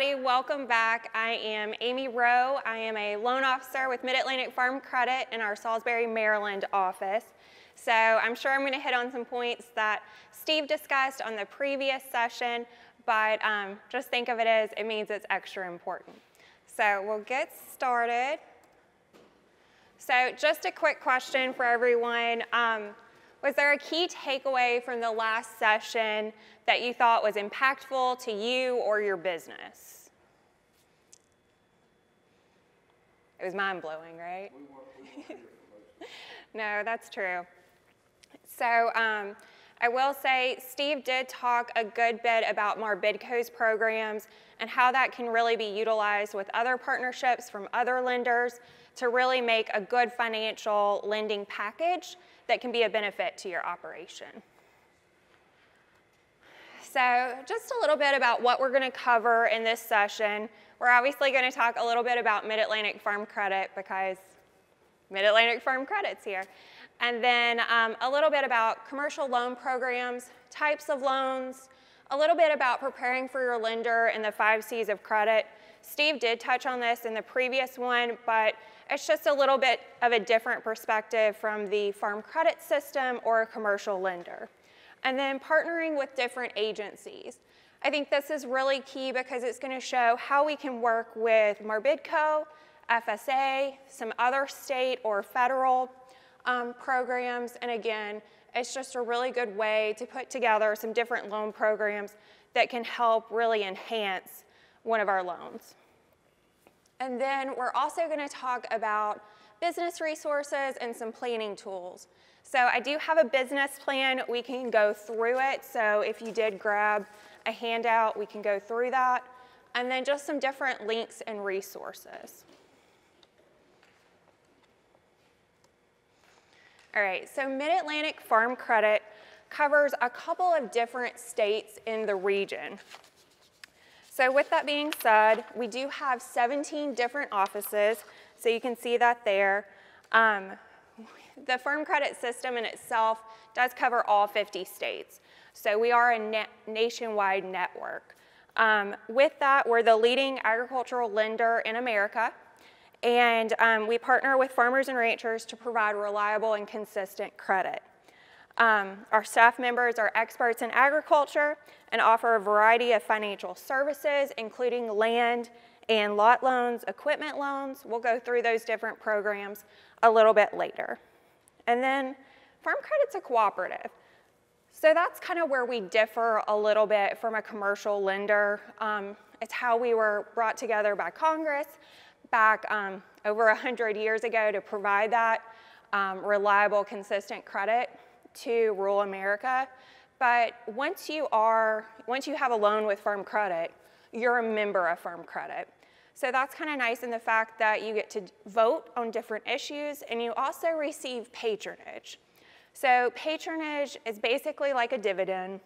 everybody, welcome back. I am Amy Rowe. I am a loan officer with Mid-Atlantic Farm Credit in our Salisbury, Maryland office. So I'm sure I'm gonna hit on some points that Steve discussed on the previous session, but um, just think of it as it means it's extra important. So we'll get started. So just a quick question for everyone. Um, was there a key takeaway from the last session that you thought was impactful to you or your business? It was mind blowing, right? no, that's true. So um, I will say Steve did talk a good bit about Marbidco's programs and how that can really be utilized with other partnerships from other lenders to really make a good financial lending package that can be a benefit to your operation. So just a little bit about what we're going to cover in this session. We're obviously going to talk a little bit about Mid-Atlantic Farm Credit because Mid-Atlantic Farm Credit's here. And then um, a little bit about commercial loan programs, types of loans, a little bit about preparing for your lender and the five C's of credit. Steve did touch on this in the previous one, but it's just a little bit of a different perspective from the farm credit system or a commercial lender. And then partnering with different agencies. I think this is really key because it's going to show how we can work with Marbidco, FSA, some other state or federal um, programs. And again, it's just a really good way to put together some different loan programs that can help really enhance one of our loans. And then we're also going to talk about business resources and some planning tools. So I do have a business plan. We can go through it. So if you did grab a handout, we can go through that. And then just some different links and resources. All right, so Mid-Atlantic Farm Credit covers a couple of different states in the region. So with that being said, we do have 17 different offices, so you can see that there. Um, the Farm Credit System in itself does cover all 50 states. So we are a na nationwide network. Um, with that, we're the leading agricultural lender in America, and um, we partner with farmers and ranchers to provide reliable and consistent credit. Um, our staff members are experts in agriculture and offer a variety of financial services, including land and lot loans, equipment loans. We'll go through those different programs a little bit later. And then farm credit's a cooperative. So that's kind of where we differ a little bit from a commercial lender. Um, it's how we were brought together by Congress back um, over 100 years ago to provide that um, reliable, consistent credit to rural America. But once you are, once you have a loan with Farm Credit, you're a member of Farm Credit. So that's kind of nice in the fact that you get to vote on different issues and you also receive patronage. So patronage is basically like a dividend.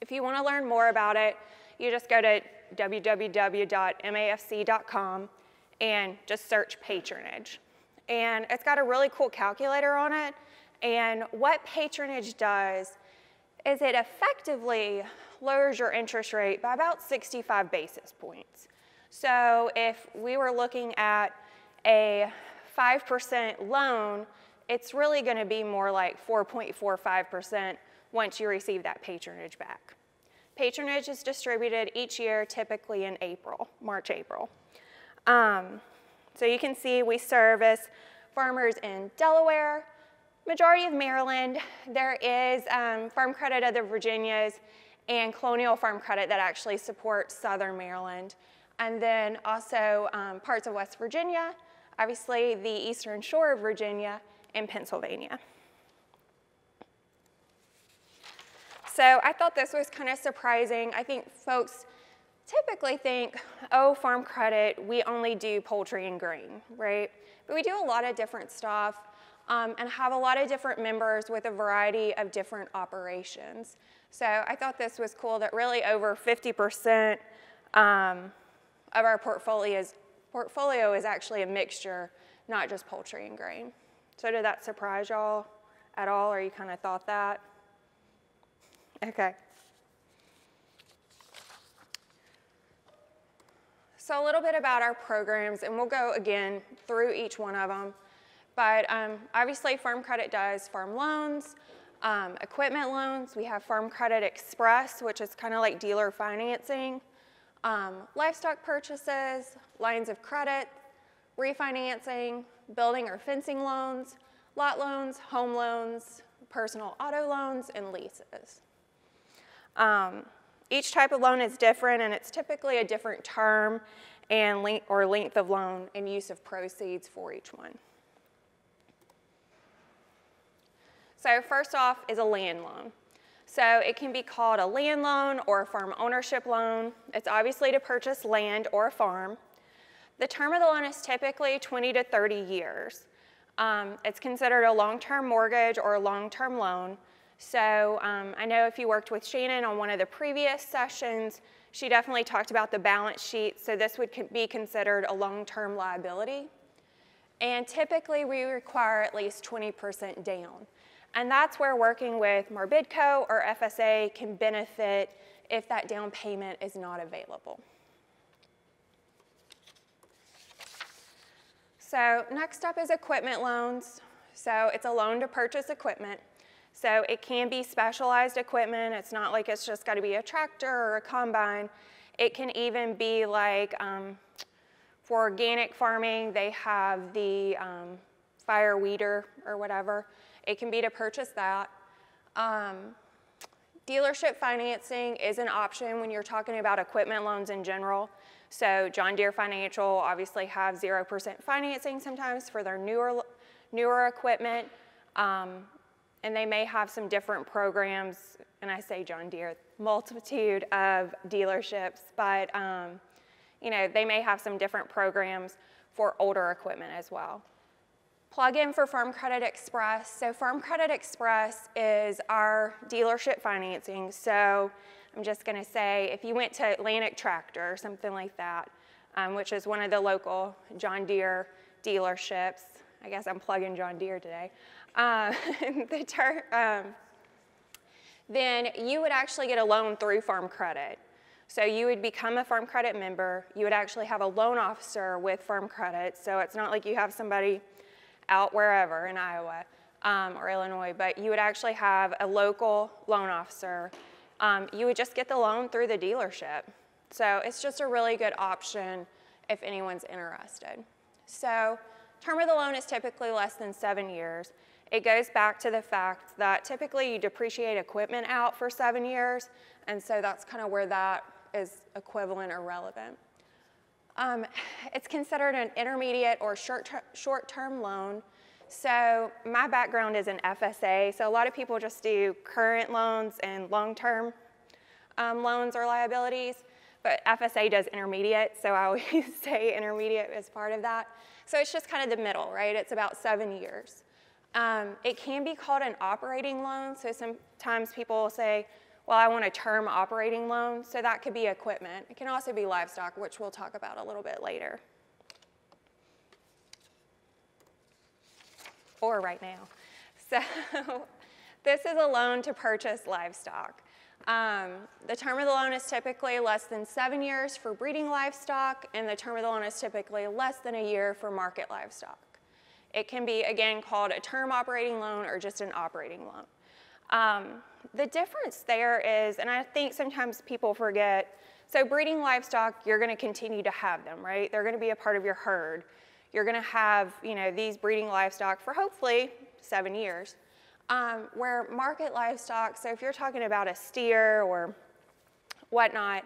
If you want to learn more about it, you just go to www.mafc.com and just search patronage. And it's got a really cool calculator on it and what patronage does is it effectively lowers your interest rate by about 65 basis points. So if we were looking at a 5% loan, it's really going to be more like 4.45% once you receive that patronage back. Patronage is distributed each year, typically in April, March, April. Um, so you can see we service farmers in Delaware, majority of Maryland, there is um, Farm Credit of the Virginias and Colonial Farm Credit that actually supports Southern Maryland. And then also um, parts of West Virginia, obviously the eastern shore of Virginia, and Pennsylvania. So I thought this was kind of surprising. I think folks typically think, oh, farm credit, we only do poultry and grain, right? But we do a lot of different stuff um, and have a lot of different members with a variety of different operations. So I thought this was cool that really over 50% um, of our portfolios, portfolio is actually a mixture, not just poultry and grain. So did that surprise y'all at all, or you kind of thought that? Okay. So a little bit about our programs, and we'll go again through each one of them. But um, obviously, Farm Credit does farm loans, um, equipment loans. We have Farm Credit Express, which is kind of like dealer financing, um, livestock purchases, lines of credit, refinancing, building or fencing loans, lot loans, home loans, personal auto loans, and leases. Um, each type of loan is different, and it's typically a different term and length, or length of loan and use of proceeds for each one. So first off is a land loan. So it can be called a land loan or a farm ownership loan. It's obviously to purchase land or a farm. The term of the loan is typically 20 to 30 years. Um, it's considered a long-term mortgage or a long-term loan. So um, I know if you worked with Shannon on one of the previous sessions, she definitely talked about the balance sheet. So this would be considered a long-term liability. And typically we require at least 20% down. And that's where working with Marbidco or FSA can benefit if that down payment is not available. So next up is equipment loans. So it's a loan to purchase equipment. So it can be specialized equipment. It's not like it's just got to be a tractor or a combine. It can even be like um, for organic farming, they have the um, fire weeder or whatever. It can be to purchase that. Um, dealership financing is an option when you're talking about equipment loans in general. So John Deere Financial obviously have 0% financing sometimes for their newer, newer equipment. Um, and they may have some different programs, and I say John Deere, multitude of dealerships, but um, you know, they may have some different programs for older equipment as well. Plug-in for Farm Credit Express. So Farm Credit Express is our dealership financing. So I'm just gonna say, if you went to Atlantic Tractor or something like that, um, which is one of the local John Deere dealerships, I guess I'm plugging John Deere today, uh, the um, then you would actually get a loan through Farm Credit. So you would become a Farm Credit member. You would actually have a loan officer with Farm Credit. So it's not like you have somebody out wherever in Iowa um, or Illinois, but you would actually have a local loan officer. Um, you would just get the loan through the dealership. So it's just a really good option if anyone's interested. So term of the loan is typically less than seven years. It goes back to the fact that typically you depreciate equipment out for seven years, and so that's kind of where that is equivalent or relevant. Um, it's considered an intermediate or short-term loan. So my background is in FSA, so a lot of people just do current loans and long-term um, loans or liabilities, but FSA does intermediate, so I always say intermediate as part of that. So it's just kind of the middle, right? It's about seven years. Um, it can be called an operating loan. So sometimes people say, well, I want a term operating loan. So that could be equipment. It can also be livestock, which we'll talk about a little bit later. Or right now. So this is a loan to purchase livestock. Um, the term of the loan is typically less than seven years for breeding livestock, and the term of the loan is typically less than a year for market livestock. It can be, again, called a term operating loan or just an operating loan. Um, the difference there is, and I think sometimes people forget, so breeding livestock, you're gonna continue to have them, right? They're gonna be a part of your herd. You're gonna have, you know, these breeding livestock for hopefully seven years. Um, where market livestock, so if you're talking about a steer or whatnot,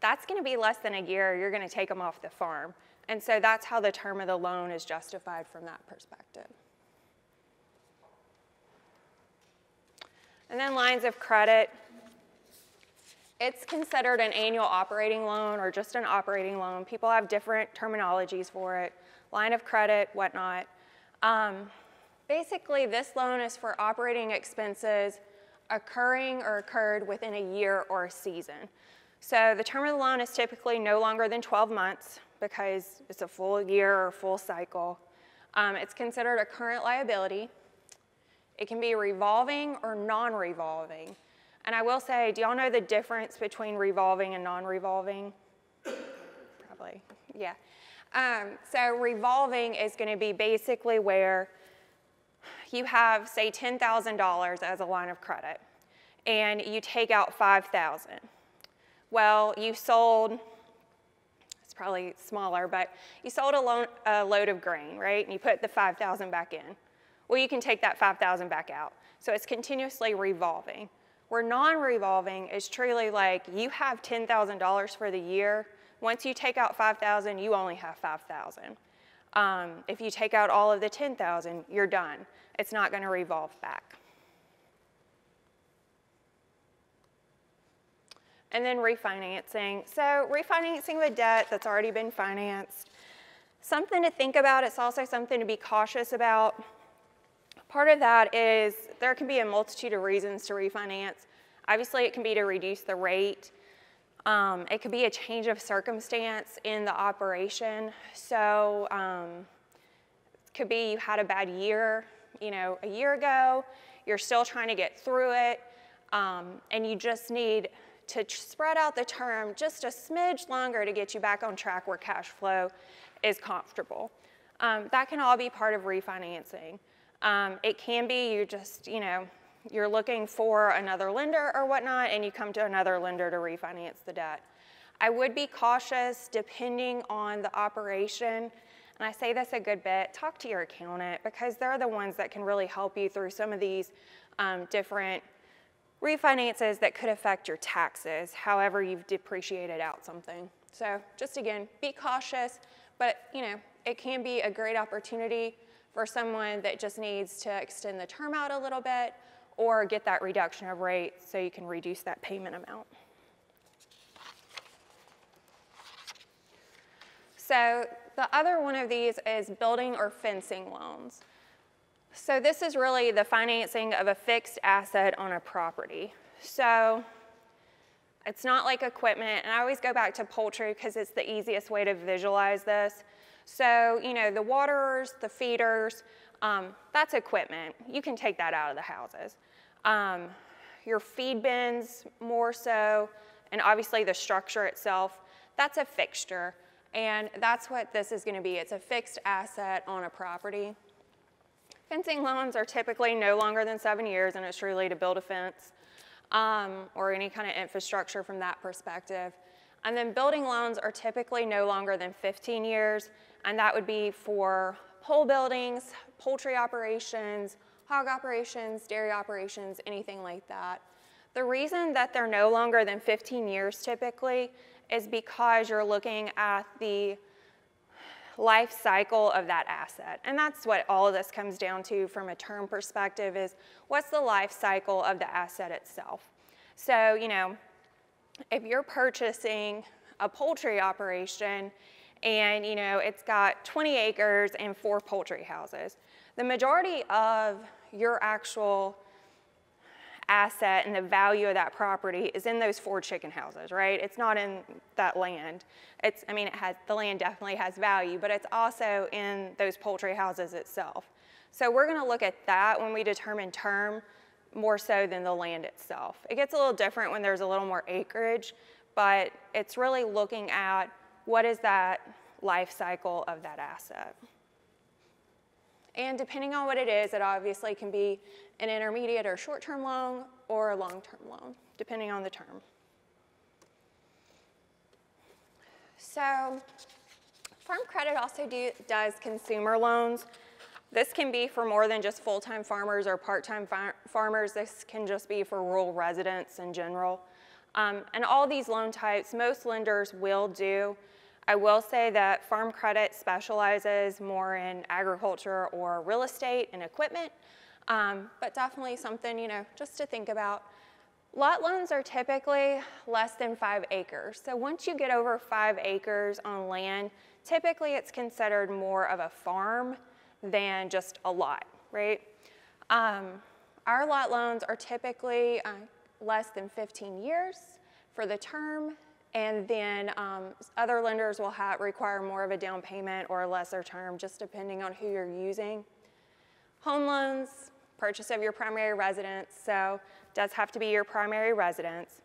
that's gonna be less than a year, you're gonna take them off the farm. And so that's how the term of the loan is justified from that perspective. And then lines of credit. It's considered an annual operating loan or just an operating loan. People have different terminologies for it, line of credit, whatnot. Um, basically, this loan is for operating expenses occurring or occurred within a year or a season. So the term of the loan is typically no longer than 12 months because it's a full year or full cycle. Um, it's considered a current liability. It can be revolving or non-revolving. And I will say, do y'all know the difference between revolving and non-revolving? Probably. Yeah. Um, so revolving is going to be basically where you have, say, $10,000 as a line of credit, and you take out 5,000. Well, you sold, it's probably smaller, but you sold a, a load of grain, right? And you put the 5,000 back in. Well, you can take that 5,000 back out. So it's continuously revolving. Where non-revolving is truly like you have $10,000 for the year. Once you take out 5,000, you only have 5,000. Um, if you take out all of the 10,000, you're done. It's not going to revolve back. And then refinancing. So refinancing the debt that's already been financed. Something to think about. It's also something to be cautious about. Part of that is there can be a multitude of reasons to refinance. Obviously, it can be to reduce the rate. Um, it could be a change of circumstance in the operation. So um, it could be you had a bad year, you know, a year ago. You're still trying to get through it, um, and you just need to spread out the term just a smidge longer to get you back on track where cash flow is comfortable. Um, that can all be part of refinancing. Um, it can be you just, you know, you're looking for another lender or whatnot, and you come to another lender to refinance the debt. I would be cautious depending on the operation, and I say this a good bit, talk to your accountant because they're the ones that can really help you through some of these um, different refinances that could affect your taxes, however you've depreciated out something. So just again, be cautious, but you know, it can be a great opportunity for someone that just needs to extend the term out a little bit or get that reduction of rate so you can reduce that payment amount. So the other one of these is building or fencing loans. So this is really the financing of a fixed asset on a property. So it's not like equipment, and I always go back to poultry because it's the easiest way to visualize this. So, you know, the waterers, the feeders, um, that's equipment. You can take that out of the houses. Um, your feed bins, more so, and obviously the structure itself, that's a fixture. And that's what this is going to be. It's a fixed asset on a property. Fencing loans are typically no longer than seven years, and it's really to build a fence um, or any kind of infrastructure from that perspective. And then building loans are typically no longer than 15 years, and that would be for pole buildings, poultry operations, hog operations, dairy operations, anything like that. The reason that they're no longer than 15 years typically is because you're looking at the life cycle of that asset. And that's what all of this comes down to from a term perspective is what's the life cycle of the asset itself. So, you know, if you're purchasing a poultry operation and you know it's got 20 acres and four poultry houses, the majority of your actual asset and the value of that property is in those four chicken houses, right? It's not in that land. It's, I mean, it has, the land definitely has value, but it's also in those poultry houses itself. So we're gonna look at that when we determine term more so than the land itself. It gets a little different when there's a little more acreage, but it's really looking at what is that life cycle of that asset. And depending on what it is, it obviously can be an intermediate or short-term loan or a long-term loan, depending on the term. So Farm Credit also do, does consumer loans. This can be for more than just full-time farmers or part-time far farmers. This can just be for rural residents in general. Um, and all these loan types, most lenders will do. I will say that Farm Credit specializes more in agriculture or real estate and equipment, um, but definitely something, you know, just to think about. Lot loans are typically less than five acres. So once you get over five acres on land, typically it's considered more of a farm than just a lot, right? Um, our lot loans are typically uh, less than 15 years for the term, and then um, other lenders will have, require more of a down payment or a lesser term, just depending on who you're using. Home loans, purchase of your primary residence, so does have to be your primary residence.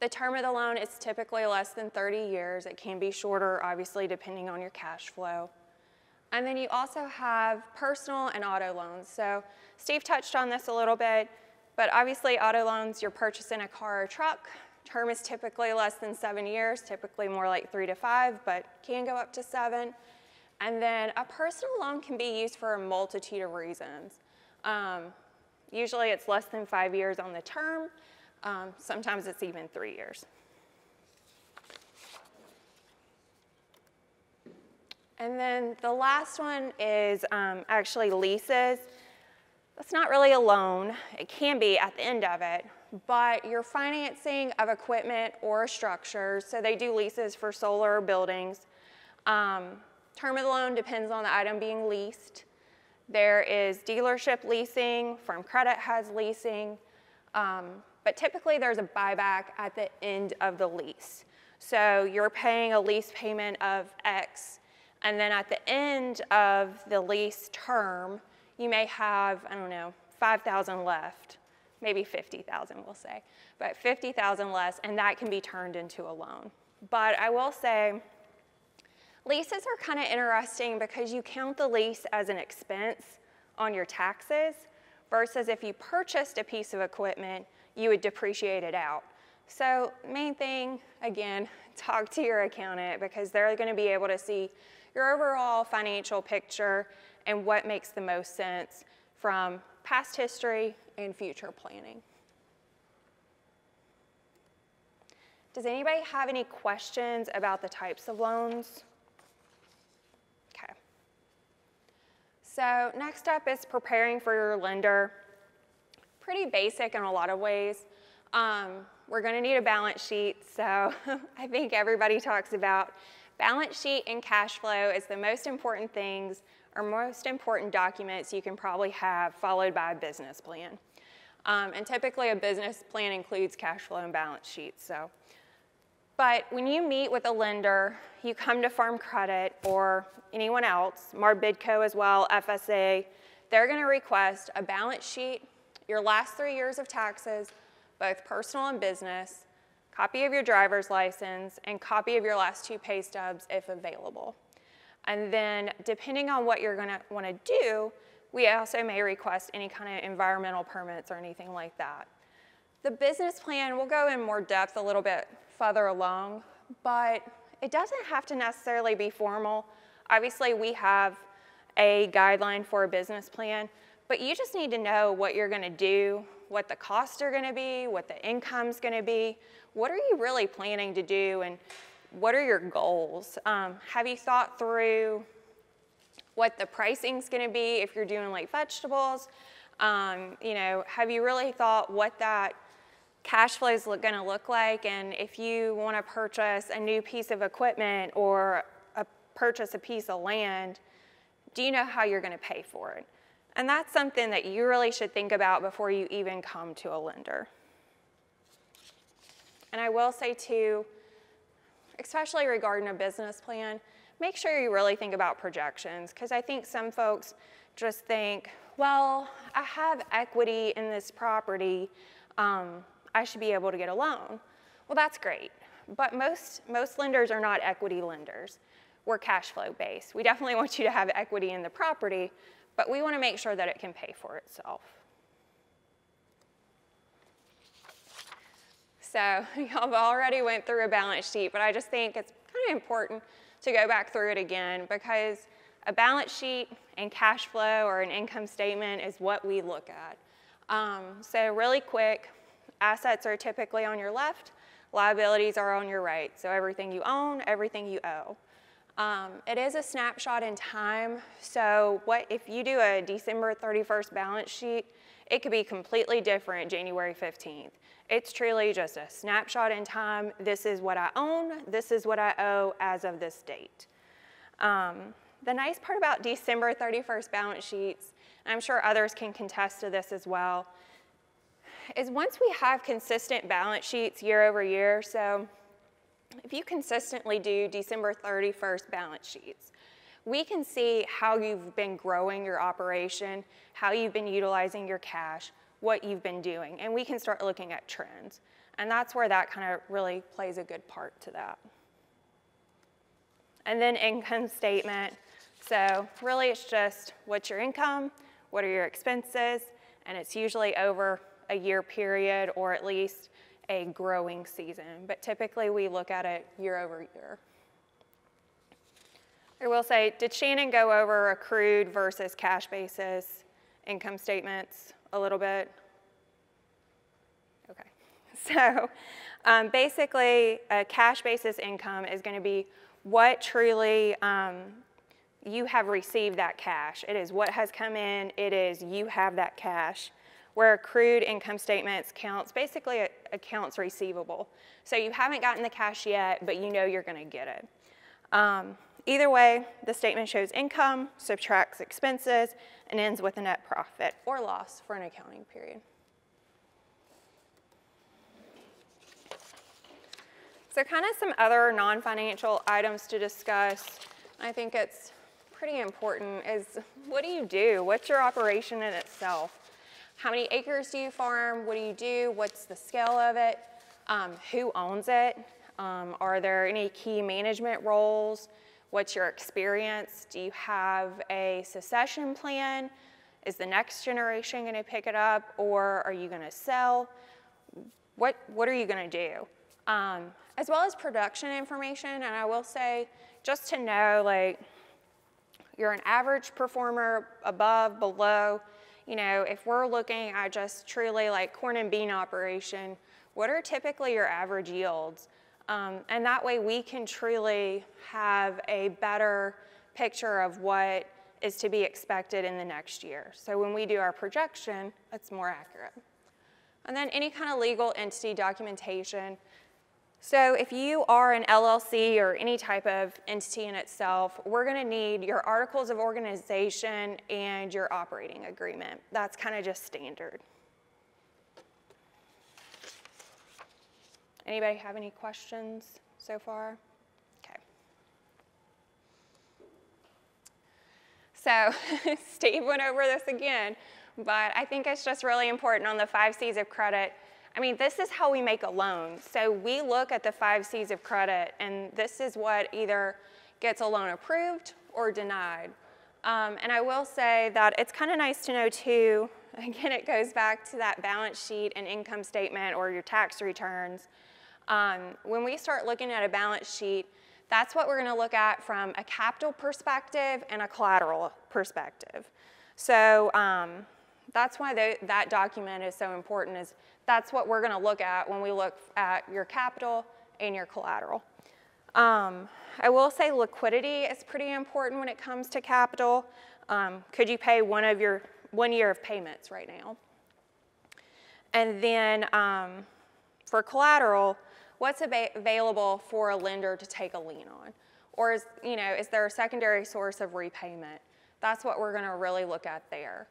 The term of the loan is typically less than 30 years. It can be shorter, obviously, depending on your cash flow. And then you also have personal and auto loans. So Steve touched on this a little bit, but obviously auto loans, you're purchasing a car or truck. Term is typically less than seven years, typically more like three to five, but can go up to seven. And then a personal loan can be used for a multitude of reasons. Um, usually it's less than five years on the term. Um, sometimes it's even three years. And then the last one is um, actually leases. That's not really a loan. It can be at the end of it, but you're financing of equipment or structures. So they do leases for solar buildings. Um, term of the loan depends on the item being leased. There is dealership leasing, Farm Credit has leasing, um, but typically there's a buyback at the end of the lease. So you're paying a lease payment of X and then at the end of the lease term, you may have, I don't know, 5,000 left, maybe 50,000 we'll say, but 50,000 less, and that can be turned into a loan. But I will say, leases are kind of interesting because you count the lease as an expense on your taxes versus if you purchased a piece of equipment, you would depreciate it out. So main thing, again, talk to your accountant because they're gonna be able to see your overall financial picture and what makes the most sense from past history and future planning. Does anybody have any questions about the types of loans? Okay. So next up is preparing for your lender. Pretty basic in a lot of ways. Um, we're gonna need a balance sheet, so I think everybody talks about Balance sheet and cash flow is the most important things or most important documents you can probably have followed by a business plan. Um, and typically a business plan includes cash flow and balance sheets. So. But when you meet with a lender, you come to Farm Credit or anyone else, Marbidco as well, FSA, they're gonna request a balance sheet, your last three years of taxes, both personal and business, copy of your driver's license, and copy of your last two pay stubs if available. And then depending on what you're gonna wanna do, we also may request any kind of environmental permits or anything like that. The business plan, we'll go in more depth a little bit further along, but it doesn't have to necessarily be formal. Obviously, we have a guideline for a business plan, but you just need to know what you're gonna do, what the costs are gonna be, what the income's gonna be, what are you really planning to do and what are your goals? Um, have you thought through what the pricing's gonna be if you're doing like vegetables? Um, you know, have you really thought what that cash flow is gonna look like? And if you wanna purchase a new piece of equipment or a, purchase a piece of land, do you know how you're gonna pay for it? And that's something that you really should think about before you even come to a lender. And I will say too, especially regarding a business plan, make sure you really think about projections because I think some folks just think, well, I have equity in this property, um, I should be able to get a loan. Well, that's great, but most, most lenders are not equity lenders. We're cash flow based. We definitely want you to have equity in the property, but we want to make sure that it can pay for itself. So y'all have already went through a balance sheet, but I just think it's kind of important to go back through it again because a balance sheet and cash flow or an income statement is what we look at. Um, so really quick, assets are typically on your left, liabilities are on your right. So everything you own, everything you owe. Um, it is a snapshot in time. So what if you do a December 31st balance sheet, it could be completely different January 15th. It's truly just a snapshot in time. This is what I own. This is what I owe as of this date. Um, the nice part about December 31st balance sheets, and I'm sure others can contest to this as well, is once we have consistent balance sheets year over year, so if you consistently do December 31st balance sheets, we can see how you've been growing your operation, how you've been utilizing your cash, what you've been doing, and we can start looking at trends. And that's where that kind of really plays a good part to that. And then income statement. So really it's just what's your income, what are your expenses, and it's usually over a year period or at least a growing season. But typically we look at it year over year. I will say, did Shannon go over accrued versus cash basis income statements a little bit? Okay, so um, basically a cash basis income is going to be what truly um, you have received that cash. It is what has come in, it is you have that cash. Where accrued income statements counts basically accounts receivable. So you haven't gotten the cash yet, but you know you're going to get it. Um, either way, the statement shows income, subtracts expenses, and ends with a net profit or loss for an accounting period. So kind of some other non-financial items to discuss. I think it's pretty important is what do you do? What's your operation in itself? How many acres do you farm? What do you do? What's the scale of it? Um, who owns it? Um, are there any key management roles? What's your experience? Do you have a succession plan? Is the next generation going to pick it up or are you going to sell? What, what are you going to do? Um, as well as production information. And I will say, just to know, like, you're an average performer, above, below. You know, if we're looking at just truly like corn and bean operation, what are typically your average yields? Um, and that way we can truly have a better picture of what is to be expected in the next year. So when we do our projection, it's more accurate. And then any kind of legal entity documentation. So if you are an LLC or any type of entity in itself, we're gonna need your articles of organization and your operating agreement. That's kind of just standard. Anybody have any questions so far? Okay. So Steve went over this again, but I think it's just really important on the five C's of credit I mean, this is how we make a loan. So we look at the five C's of credit, and this is what either gets a loan approved or denied. Um, and I will say that it's kind of nice to know too, again, it goes back to that balance sheet and income statement or your tax returns. Um, when we start looking at a balance sheet, that's what we're gonna look at from a capital perspective and a collateral perspective. So um, that's why that document is so important is that's what we're going to look at when we look at your capital and your collateral. Um, I will say liquidity is pretty important when it comes to capital. Um, could you pay one of your one year of payments right now? And then um, for collateral, what's available for a lender to take a lien on? Or is, you know, is there a secondary source of repayment? That's what we're going to really look at there.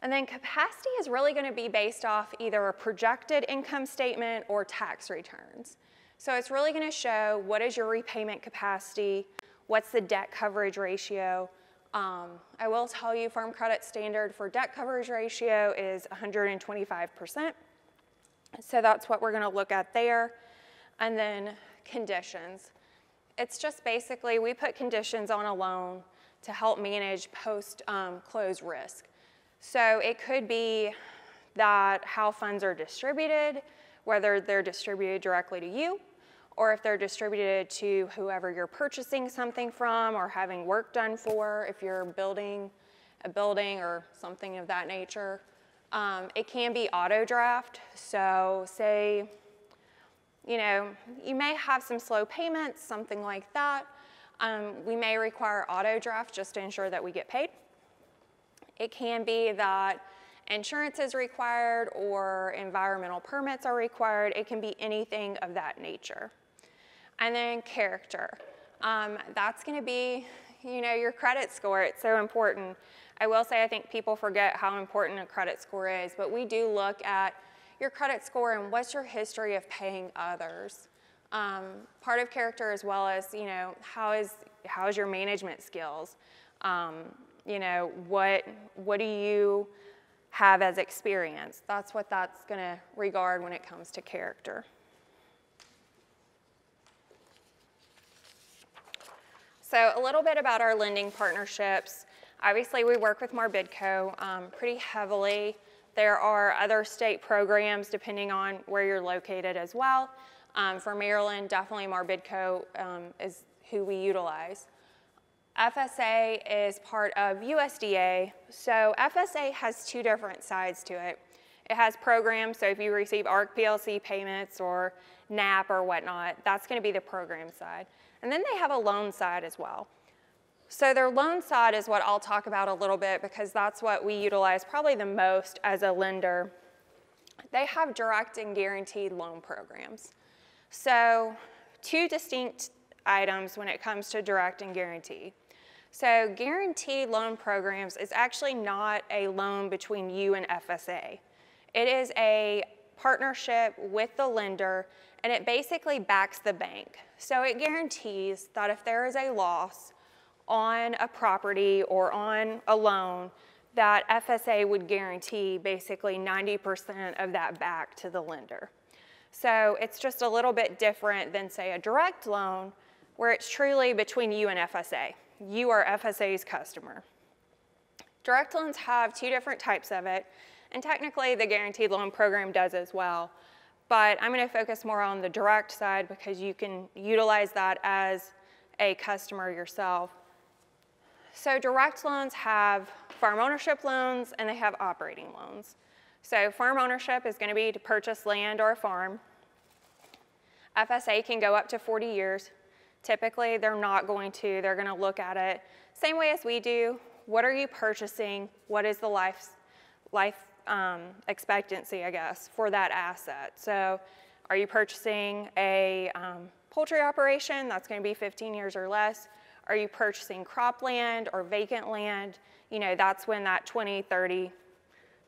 And then capacity is really going to be based off either a projected income statement or tax returns. So it's really going to show what is your repayment capacity, what's the debt coverage ratio. Um, I will tell you Farm Credit Standard for debt coverage ratio is 125%. So that's what we're going to look at there. And then conditions. It's just basically we put conditions on a loan to help manage post-close um, risk. So it could be that how funds are distributed, whether they're distributed directly to you, or if they're distributed to whoever you're purchasing something from or having work done for, if you're building a building or something of that nature. Um, it can be auto draft. So say, you know, you may have some slow payments, something like that. Um, we may require auto draft just to ensure that we get paid. It can be that insurance is required or environmental permits are required. It can be anything of that nature. And then character. Um, that's going to be, you know, your credit score. It's so important. I will say I think people forget how important a credit score is, but we do look at your credit score and what's your history of paying others. Um, part of character as well as, you know, how is, how is your management skills? Um, you know, what, what do you, have as experience. That's what that's going to regard when it comes to character. So a little bit about our lending partnerships. Obviously, we work with Marbidco um, pretty heavily. There are other state programs depending on where you're located as well. Um, for Maryland, definitely Marbidco um, is who we utilize. FSA is part of USDA. So FSA has two different sides to it. It has programs, so if you receive ARC PLC payments or NAP or whatnot, that's gonna be the program side. And then they have a loan side as well. So their loan side is what I'll talk about a little bit because that's what we utilize probably the most as a lender. They have direct and guaranteed loan programs. So two distinct items when it comes to direct and guarantee. So guaranteed loan programs is actually not a loan between you and FSA. It is a partnership with the lender and it basically backs the bank. So it guarantees that if there is a loss on a property or on a loan, that FSA would guarantee basically 90% of that back to the lender. So it's just a little bit different than say a direct loan where it's truly between you and FSA you are FSA's customer. Direct loans have two different types of it, and technically the guaranteed loan program does as well. But I'm gonna focus more on the direct side because you can utilize that as a customer yourself. So direct loans have farm ownership loans and they have operating loans. So farm ownership is gonna be to purchase land or a farm. FSA can go up to 40 years. Typically, they're not going to. They're going to look at it same way as we do. What are you purchasing? What is the life, life um, expectancy, I guess, for that asset? So are you purchasing a um, poultry operation? That's going to be 15 years or less. Are you purchasing cropland or vacant land? You know, that's when that 20, 30,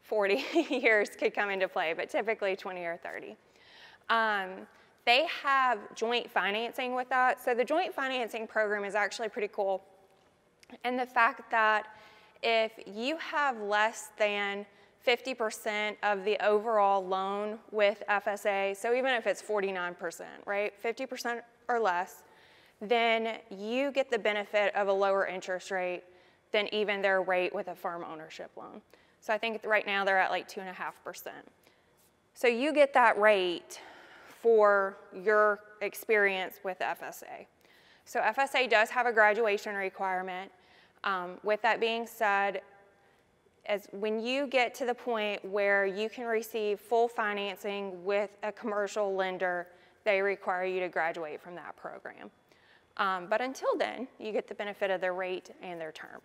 40 years could come into play, but typically 20 or 30. Um, they have joint financing with that. So the joint financing program is actually pretty cool. And the fact that if you have less than 50% of the overall loan with FSA, so even if it's 49%, right, 50% or less, then you get the benefit of a lower interest rate than even their rate with a farm ownership loan. So I think right now they're at like 2.5%. So you get that rate for your experience with FSA. So FSA does have a graduation requirement. Um, with that being said, as when you get to the point where you can receive full financing with a commercial lender, they require you to graduate from that program. Um, but until then, you get the benefit of their rate and their term.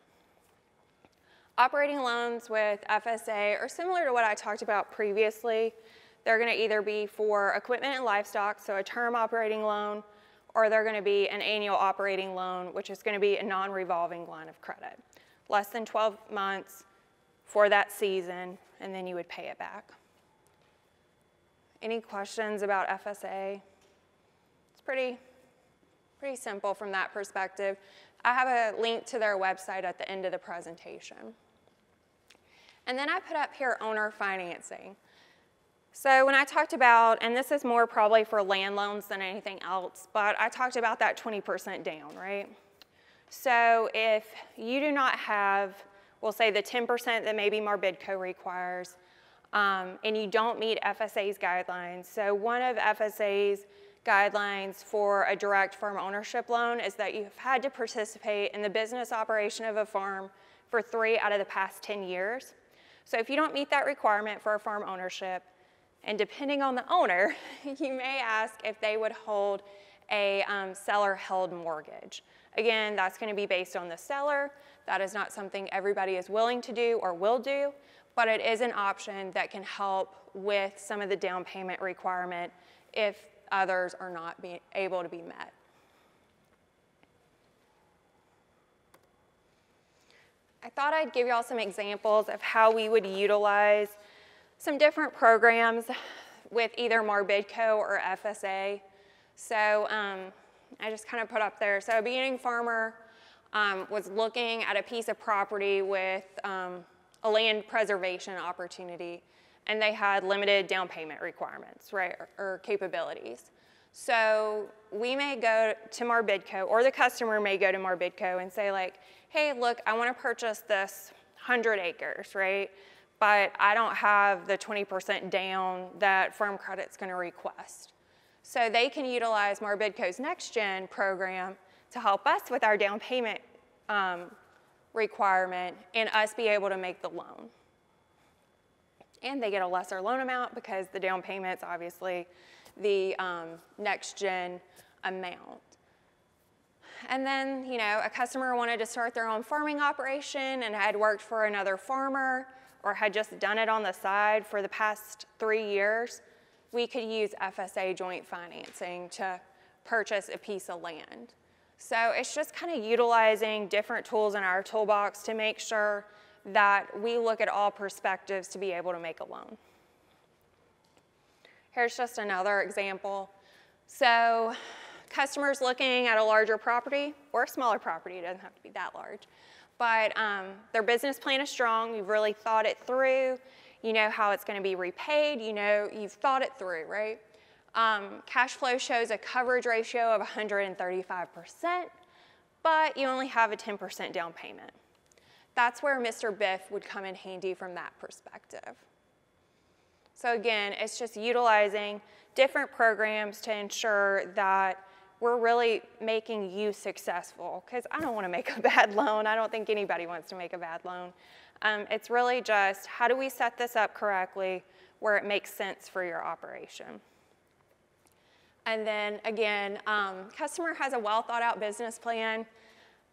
Operating loans with FSA are similar to what I talked about previously. They're going to either be for equipment and livestock, so a term operating loan, or they're going to be an annual operating loan, which is going to be a non-revolving line of credit. Less than 12 months for that season, and then you would pay it back. Any questions about FSA? It's pretty, pretty simple from that perspective. I have a link to their website at the end of the presentation. And then I put up here owner financing. So when I talked about, and this is more probably for land loans than anything else, but I talked about that 20% down, right? So if you do not have, we'll say the 10% that maybe Marbidco requires, um, and you don't meet FSA's guidelines. So one of FSA's guidelines for a direct farm ownership loan is that you've had to participate in the business operation of a farm for three out of the past 10 years. So if you don't meet that requirement for a farm ownership, and depending on the owner, you may ask if they would hold a um, seller held mortgage. Again, that's gonna be based on the seller. That is not something everybody is willing to do or will do, but it is an option that can help with some of the down payment requirement if others are not being able to be met. I thought I'd give y'all some examples of how we would utilize some different programs with either Marbidco or FSA. So um, I just kind of put up there. So a beginning farmer um, was looking at a piece of property with um, a land preservation opportunity, and they had limited down payment requirements, right, or, or capabilities. So we may go to Marbidco, or the customer may go to Marbidco and say like, hey, look, I want to purchase this 100 acres, right? But I don't have the 20% down that Farm Credit's going to request. So they can utilize Marbidco's Next Gen program to help us with our down payment um, requirement and us be able to make the loan. And they get a lesser loan amount because the down payment's obviously the um, next gen amount. And then, you know, a customer wanted to start their own farming operation and had worked for another farmer or had just done it on the side for the past three years, we could use FSA joint financing to purchase a piece of land. So it's just kind of utilizing different tools in our toolbox to make sure that we look at all perspectives to be able to make a loan. Here's just another example. So customers looking at a larger property or a smaller property, it doesn't have to be that large, but um, their business plan is strong, you've really thought it through, you know how it's gonna be repaid, you know, you've thought it through, right? Um, cash flow shows a coverage ratio of 135%, but you only have a 10% down payment. That's where Marbidco would come in handy from that perspective. So again, it's just utilizing different programs to ensure that we're really making you successful because I don't want to make a bad loan. I don't think anybody wants to make a bad loan. Um, it's really just how do we set this up correctly where it makes sense for your operation. And then again, um, customer has a well thought out business plan.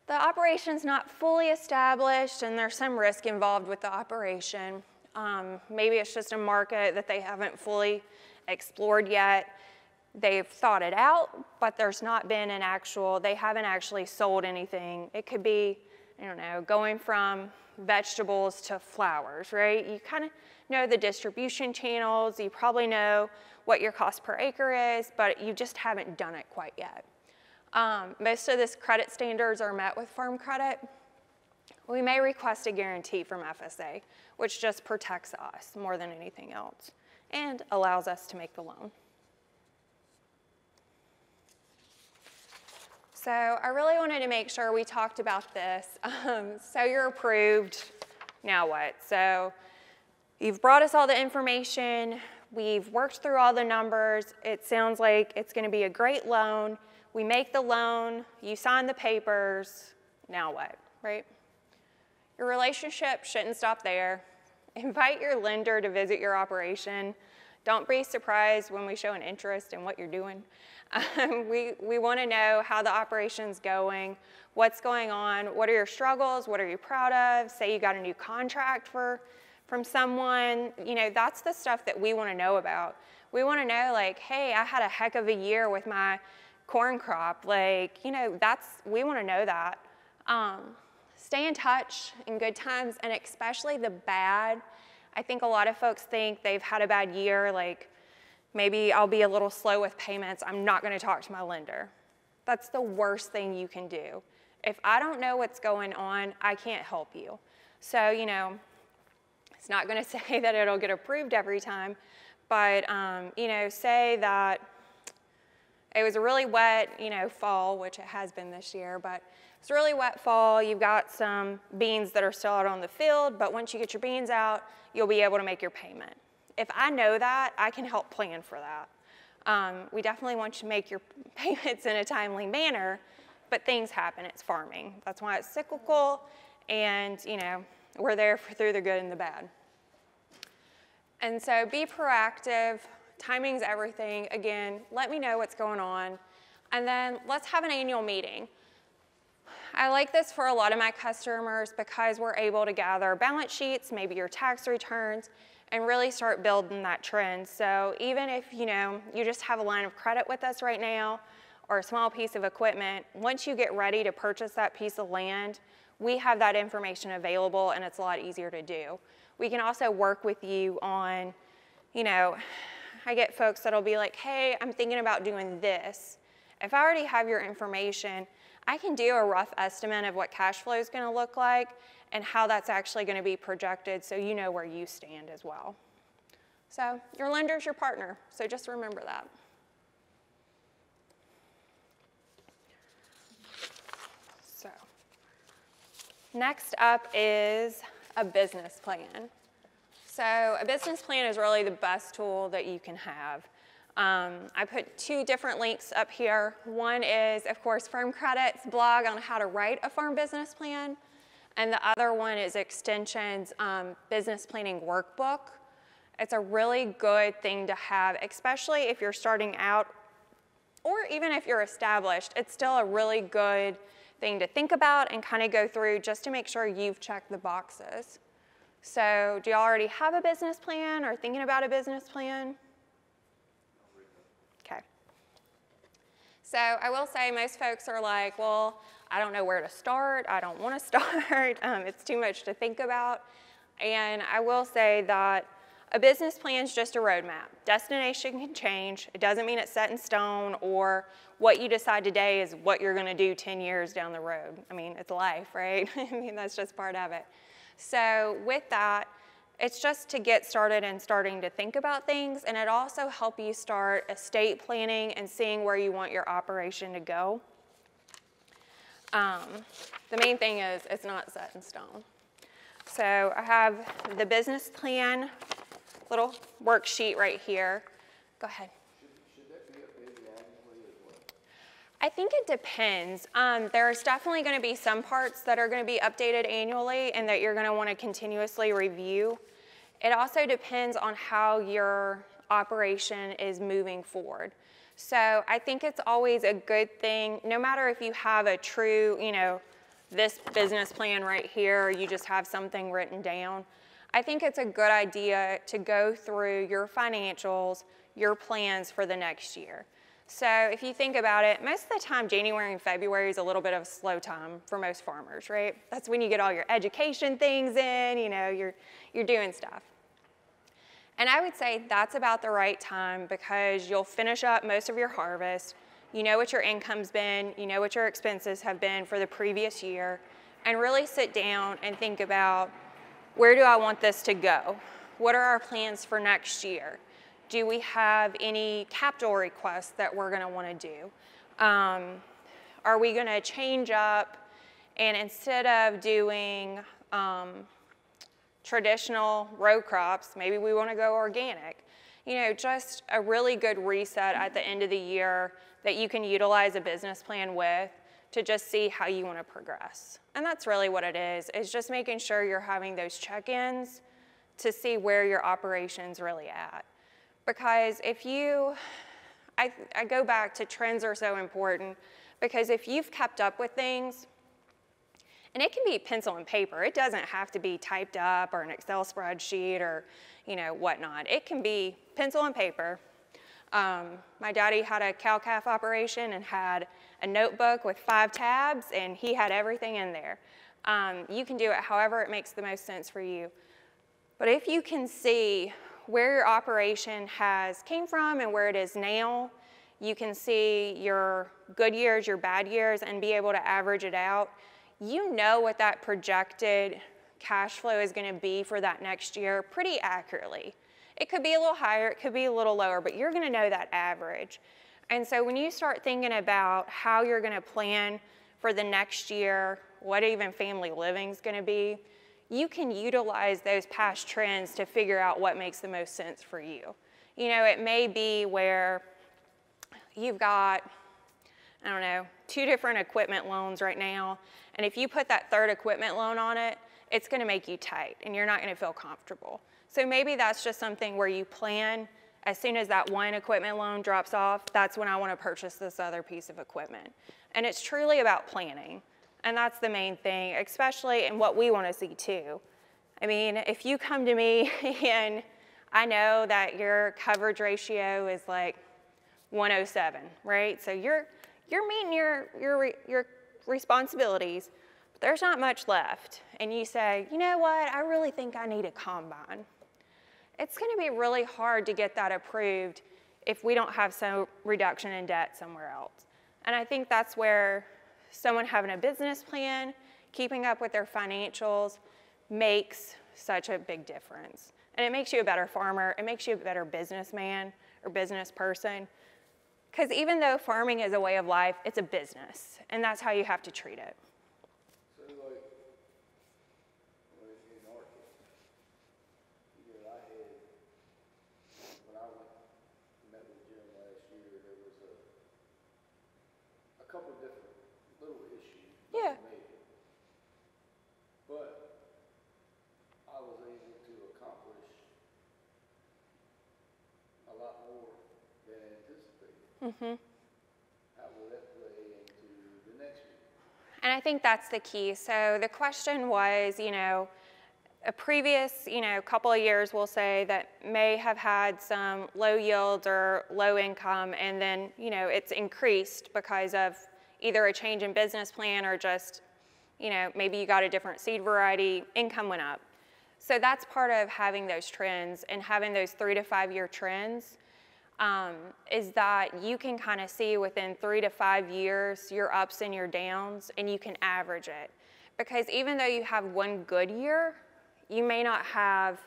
The operation's not fully established and there's some risk involved with the operation. Um, maybe it's just a market that they haven't fully explored yet. They've thought it out, but there's not been an actual, they haven't actually sold anything. It could be, I don't know, going from vegetables to flowers, right? You kind of know the distribution channels, you probably know what your cost per acre is, but you just haven't done it quite yet. Um, most of this credit standards are met with farm credit. We may request a guarantee from FSA, which just protects us more than anything else and allows us to make the loan. So I really wanted to make sure we talked about this. Um, so you're approved, now what? So you've brought us all the information, we've worked through all the numbers, it sounds like it's gonna be a great loan. We make the loan, you sign the papers, now what, right? Your relationship shouldn't stop there. Invite your lender to visit your operation. Don't be surprised when we show an interest in what you're doing. Um, we we want to know how the operation's going, what's going on, what are your struggles, what are you proud of? Say you got a new contract for from someone, you know, that's the stuff that we want to know about. We want to know like, hey, I had a heck of a year with my corn crop. Like, you know, that's we want to know that. Um, stay in touch in good times and especially the bad. I think a lot of folks think they've had a bad year, like maybe I'll be a little slow with payments, I'm not gonna talk to my lender. That's the worst thing you can do. If I don't know what's going on, I can't help you. So, you know, it's not gonna say that it'll get approved every time, but, um, you know, say that it was a really wet, you know, fall, which it has been this year, but it's a really wet fall. You've got some beans that are still out on the field, but once you get your beans out, you'll be able to make your payment. If I know that, I can help plan for that. Um, we definitely want you to make your payments in a timely manner, but things happen. It's farming. That's why it's cyclical, and you know we're there for, through the good and the bad. And so be proactive. Timing's everything. Again, let me know what's going on, and then let's have an annual meeting. I like this for a lot of my customers because we're able to gather balance sheets, maybe your tax returns, and really start building that trend. So even if you know you just have a line of credit with us right now or a small piece of equipment, once you get ready to purchase that piece of land, we have that information available and it's a lot easier to do. We can also work with you on, you know, I get folks that'll be like, hey, I'm thinking about doing this if I already have your information, I can do a rough estimate of what cash flow is going to look like and how that's actually going to be projected so you know where you stand as well. So your lender is your partner, so just remember that. So next up is a business plan. So a business plan is really the best tool that you can have. Um, I put two different links up here. One is, of course, Farm Credit's blog on how to write a farm business plan. And the other one is Extension's um, business planning workbook. It's a really good thing to have, especially if you're starting out or even if you're established. It's still a really good thing to think about and kind of go through just to make sure you've checked the boxes. So do you already have a business plan or thinking about a business plan? Okay. So I will say most folks are like, well, I don't know where to start. I don't want to start. Um, it's too much to think about. And I will say that a business plan is just a roadmap. Destination can change. It doesn't mean it's set in stone or what you decide today is what you're going to do 10 years down the road. I mean, it's life, right? I mean, that's just part of it. So with that, it's just to get started and starting to think about things, and it also help you start estate planning and seeing where you want your operation to go. Um, the main thing is it's not set in stone. So I have the business plan little worksheet right here. Go ahead. I think it depends. Um, there's definitely going to be some parts that are going to be updated annually and that you're going to want to continuously review. It also depends on how your operation is moving forward. So I think it's always a good thing, no matter if you have a true, you know, this business plan right here, or you just have something written down. I think it's a good idea to go through your financials, your plans for the next year. So if you think about it, most of the time January and February is a little bit of a slow time for most farmers, right? That's when you get all your education things in, you know, you're, you're doing stuff. And I would say that's about the right time because you'll finish up most of your harvest. You know what your income's been, you know what your expenses have been for the previous year, and really sit down and think about where do I want this to go? What are our plans for next year? Do we have any capital requests that we're gonna wanna do? Um, are we gonna change up and instead of doing um, traditional row crops, maybe we wanna go organic. You know, just a really good reset at the end of the year that you can utilize a business plan with to just see how you want to progress. And that's really what it is, is just making sure you're having those check-ins to see where your operation's really at. Because if you, I, I go back to trends are so important because if you've kept up with things, and it can be pencil and paper. It doesn't have to be typed up or an Excel spreadsheet or, you know, whatnot. It can be pencil and paper. Um, my daddy had a cow-calf operation and had a notebook with five tabs, and he had everything in there. Um, you can do it however it makes the most sense for you. But if you can see where your operation has came from and where it is now, you can see your good years, your bad years, and be able to average it out. You know what that projected cash flow is going to be for that next year pretty accurately. It could be a little higher, it could be a little lower, but you're going to know that average. And so when you start thinking about how you're going to plan for the next year, what even family living is going to be, you can utilize those past trends to figure out what makes the most sense for you. You know, it may be where you've got, I don't know, two different equipment loans right now, and if you put that third equipment loan on it, it's going to make you tight and you're not going to feel comfortable. So maybe that's just something where you plan as soon as that one equipment loan drops off, that's when I want to purchase this other piece of equipment. And it's truly about planning. And that's the main thing, especially in what we want to see too. I mean, if you come to me and I know that your coverage ratio is like 107, right? So you're, you're meeting your, your, your responsibilities, but there's not much left. And you say, you know what, I really think I need a combine it's going to be really hard to get that approved if we don't have some reduction in debt somewhere else. And I think that's where someone having a business plan, keeping up with their financials makes such a big difference. And it makes you a better farmer, it makes you a better businessman or business person. Because even though farming is a way of life, it's a business, and that's how you have to treat it. So like, well, in our case, you know, I had, when I went, met with Jim last year, there was a, a couple of different little issues. that Yeah. But I was able to accomplish a lot more than anticipated. Mm-hmm. How will that play into the next? And I think that's the key. So the question was, you know, a previous, you know, couple of years, we'll say that may have had some low yields or low income, and then, you know, it's increased because of either a change in business plan or just, you know, maybe you got a different seed variety, income went up. So that's part of having those trends and having those three to five year trends um, is that you can kind of see within three to five years your ups and your downs, and you can average it. Because even though you have one good year, you may not have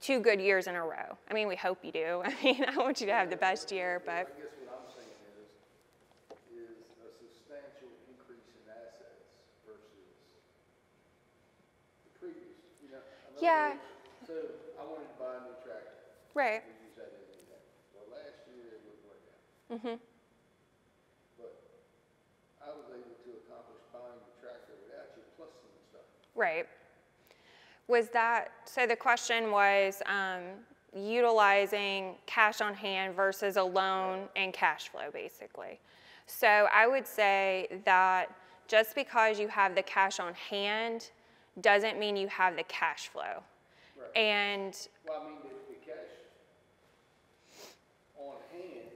two good years in a row. I mean, we hope you do. I mean, I want you to have the best year, but I guess what I'm saying is, is a substantial increase in assets versus the previous, you know? in other Yeah. So I wanted to buy a new tractor. right. We use that as an example. Well, last year it wouldn't work out. hmm But I was able to accomplish buying the tractor without you plus some stuff. Right. Was that, so the question was um, utilizing cash on hand versus a loan and cash flow, basically. So I would say that just because you have the cash on hand doesn't mean you have the cash flow. Right. And Well, I mean, the, the cash on hand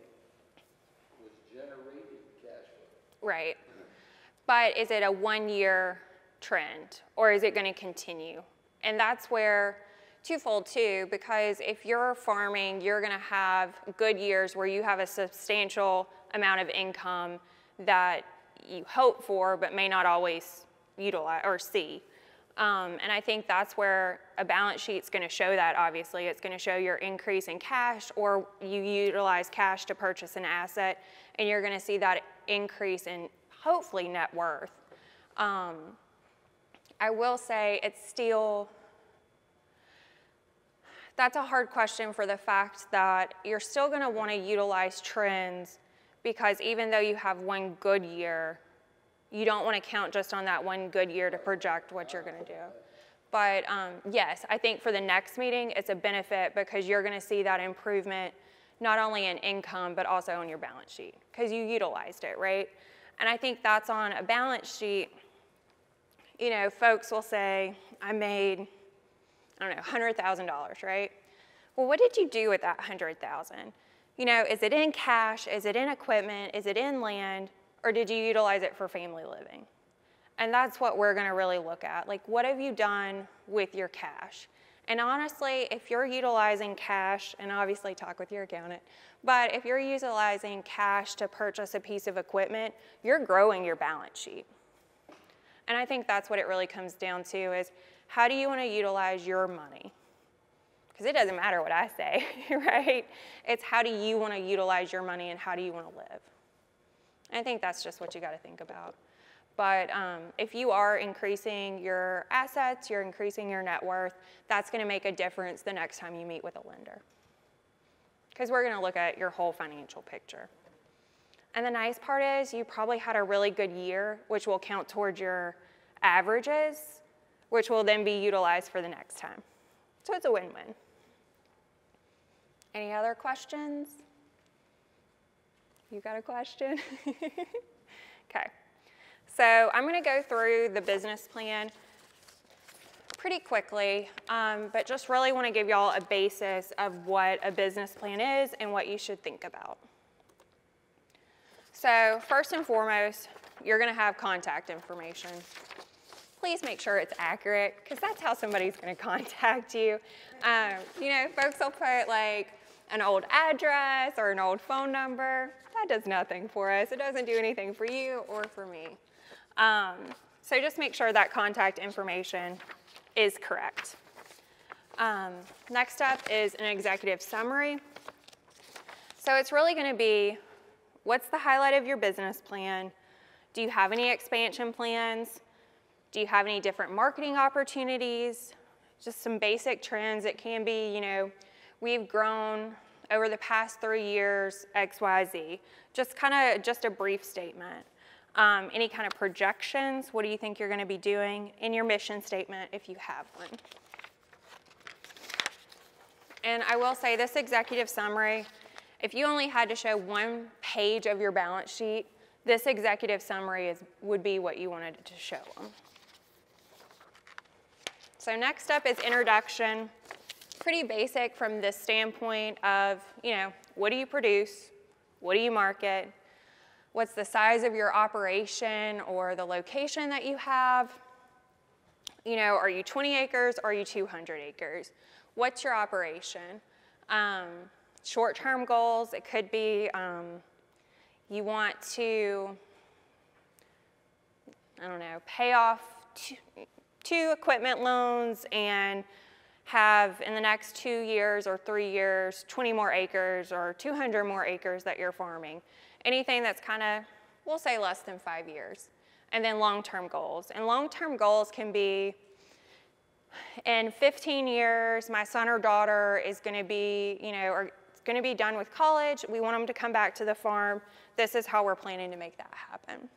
was generated cash flow. Right. But is it a one year trend or is it going to continue? And that's where, twofold too, because if you're farming, you're going to have good years where you have a substantial amount of income that you hope for but may not always utilize or see. Um, and I think that's where a balance sheet's going to show that. Obviously, it's going to show your increase in cash, or you utilize cash to purchase an asset, and you're going to see that increase in hopefully net worth. Um, I will say it's still that's a hard question for the fact that you're still going to want to utilize trends because even though you have one good year, you don't want to count just on that one good year to project what you're going to do. But um, yes, I think for the next meeting, it's a benefit because you're going to see that improvement not only in income, but also on your balance sheet because you utilized it, right? And I think that's on a balance sheet. You know, folks will say, I made, I don't know, $100,000, right? Well, what did you do with that 100,000? You know, is it in cash? Is it in equipment? Is it in land? Or did you utilize it for family living? And that's what we're to really look at. Like, what have you done with your cash? And honestly, if you're utilizing cash, and obviously talk with your accountant, but if you're utilizing cash to purchase a piece of equipment, you're growing your balance sheet. And I think that's what it really comes down to is how do you want to utilize your money? Because it doesn't matter what I say, right? It's how do you want to utilize your money and how do you want to live? I think that's just what you got to think about. But um, if you are increasing your assets, you're increasing your net worth, that's going to make a difference the next time you meet with a lender. Because we're going to look at your whole financial picture. And the nice part is you probably had a really good year, which will count towards your averages, which will then be utilized for the next time. So it's a win win. Any other questions? You got a question? okay. So I'm going to go through the business plan pretty quickly, um, but just really want to give y'all a basis of what a business plan is and what you should think about. So first and foremost, you're going to have contact information. Please make sure it's accurate because that's how somebody's going to contact you. Um, you know, folks will put like an old address or an old phone number. That does nothing for us. It doesn't do anything for you or for me. Um, so just make sure that contact information is correct. Um, next up is an executive summary. So it's really going to be what's the highlight of your business plan? Do you have any expansion plans? Do you have any different marketing opportunities? Just some basic trends. It can be, you know, we've grown over the past three years, XYZ. Just kind of just a brief statement. Um, any kind of projections, what do you think you're going to be doing in your mission statement if you have one? And I will say this executive summary, if you only had to show one page of your balance sheet, this executive summary is, would be what you wanted to show them. So next up is introduction. Pretty basic from this standpoint of, you know, what do you produce? What do you market? What's the size of your operation or the location that you have? You know, are you 20 acres? Or are you 200 acres? What's your operation? Um, short-term goals, it could be um, you want to, I don't know, pay off two, two equipment loans and have in the next two years or three years 20 more acres or 200 more acres that you're farming. Anything that's kind of, we'll say less than five years. And then long-term goals. And long-term goals can be in 15 years, my son or daughter is going to be, you know, or going to be done with college. We want them to come back to the farm. This is how we're planning to make that happen.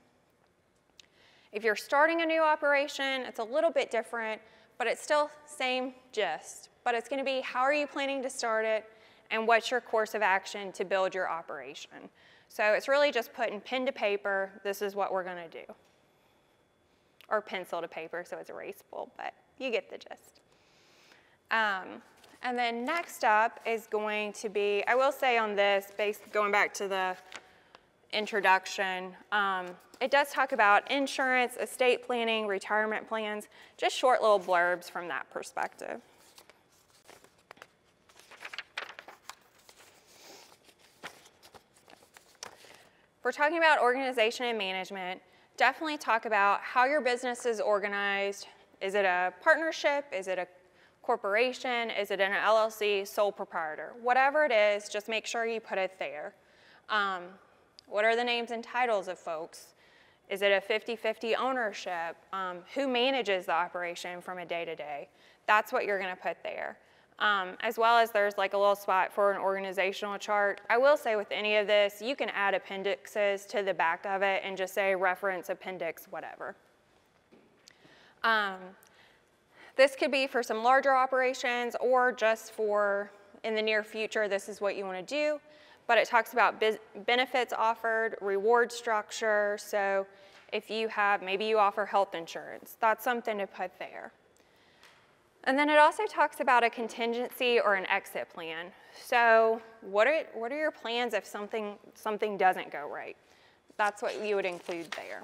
If you're starting a new operation, it's a little bit different, but it's still same gist. But it's going to be how are you planning to start it and what's your course of action to build your operation. So it's really just putting pen to paper, this is what we're going to do. Or pencil to paper, so it's erasable, but you get the gist. Um, and then next up is going to be, I will say on this, based, going back to the introduction, um, it does talk about insurance, estate planning, retirement plans, just short little blurbs from that perspective. We're talking about organization and management, definitely talk about how your business is organized, is it a partnership? Is it a corporation? Is it an LLC, sole proprietor? Whatever it is, just make sure you put it there. Um, what are the names and titles of folks? Is it a 50-50 ownership? Um, who manages the operation from a day-to-day? -day? That's what you're gonna put there. Um, as well as there's like a little spot for an organizational chart. I will say with any of this, you can add appendixes to the back of it and just say reference appendix, whatever. Um, this could be for some larger operations or just for in the near future, this is what you want to do. But it talks about benefits offered, reward structure. So if you have, maybe you offer health insurance, that's something to put there. And then it also talks about a contingency or an exit plan. So what are, what are your plans if something, something doesn't go right? That's what you would include there.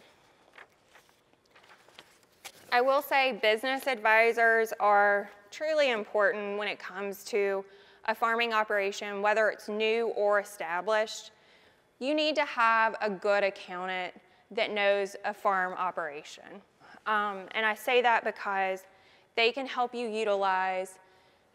I will say business advisors are truly important when it comes to a farming operation, whether it's new or established. You need to have a good accountant that knows a farm operation. Um, and I say that because they can help you utilize